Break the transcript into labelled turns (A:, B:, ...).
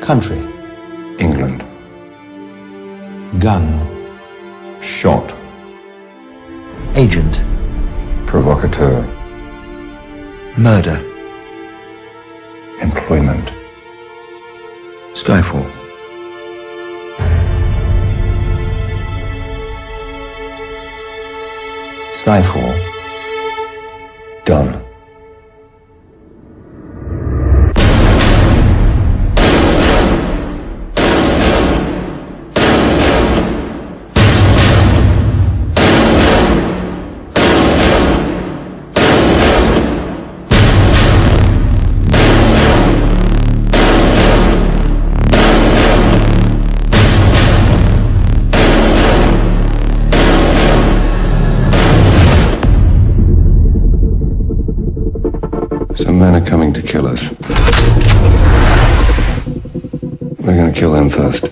A: Country.
B: England.
A: Gun.
B: Shot.
A: Agent.
B: Provocateur.
A: Murder.
B: Employment.
A: Skyfall. Skyfall.
B: Done. Some men are coming to kill us. We're gonna kill them first.